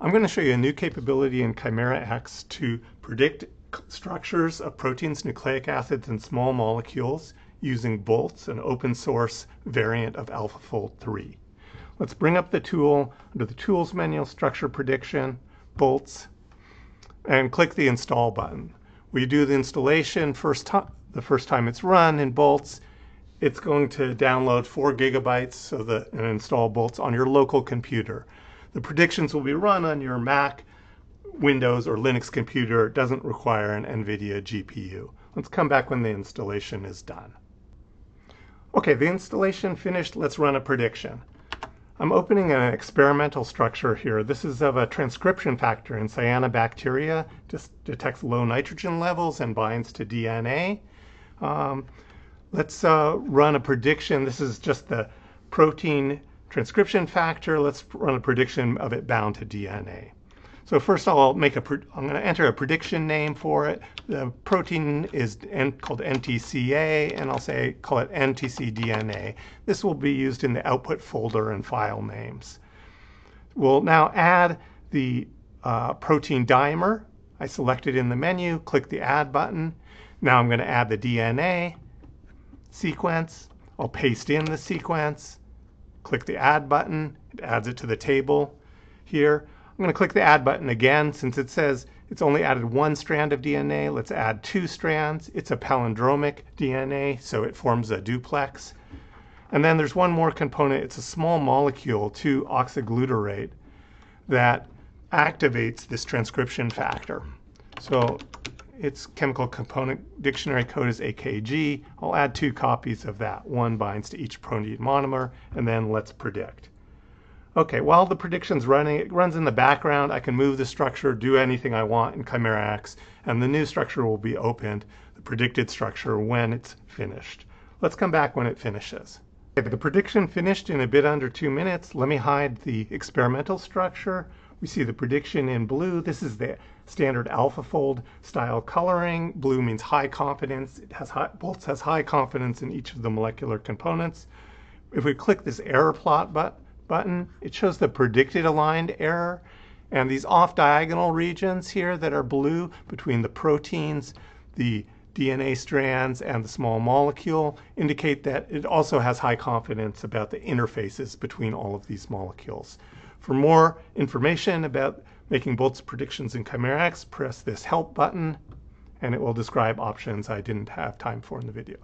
I'm going to show you a new capability in ChimeraX to predict structures of proteins, nucleic acids, and small molecules using Boltz, an open source variant of AlphaFold 3. Let's bring up the tool under the Tools menu, Structure Prediction, Boltz, and click the Install button. We do the installation first time, the first time it's run in Boltz, it's going to download four gigabytes so that and install Boltz on your local computer. The predictions will be run on your Mac, Windows, or Linux computer. It doesn't require an NVIDIA GPU. Let's come back when the installation is done. Okay, the installation finished. Let's run a prediction. I'm opening an experimental structure here. This is of a transcription factor in cyanobacteria, just detects low nitrogen levels and binds to DNA. Um, Let's uh, run a prediction. This is just the protein transcription factor. Let's run a prediction of it bound to DNA. So first I'll make a, I'm going to enter a prediction name for it. The protein is called NTCA, and I'll say, call it NTCDNA. This will be used in the output folder and file names. We'll now add the uh, protein dimer. I select it in the menu, click the add button. Now I'm going to add the DNA sequence. I'll paste in the sequence, click the add button, it adds it to the table here. I'm going to click the add button again since it says it's only added one strand of DNA. Let's add two strands. It's a palindromic DNA, so it forms a duplex. And then there's one more component. It's a small molecule, 2-oxoglutarate, that activates this transcription factor. So its chemical component dictionary code is AKG. I'll add two copies of that. One binds to each protein monomer, and then let's predict. Okay, while the prediction's running, it runs in the background. I can move the structure, do anything I want in ChimeraX, and the new structure will be opened, the predicted structure, when it's finished. Let's come back when it finishes. Okay, the prediction finished in a bit under two minutes. Let me hide the experimental structure. We see the prediction in blue. This is the standard AlphaFold style coloring. Blue means high confidence. It has high, Boltz has high confidence in each of the molecular components. If we click this error plot but, button, it shows the predicted aligned error. And these off diagonal regions here that are blue between the proteins, the DNA strands, and the small molecule indicate that it also has high confidence about the interfaces between all of these molecules. For more information about making Boltz predictions in Chimera press this help button and it will describe options I didn't have time for in the video.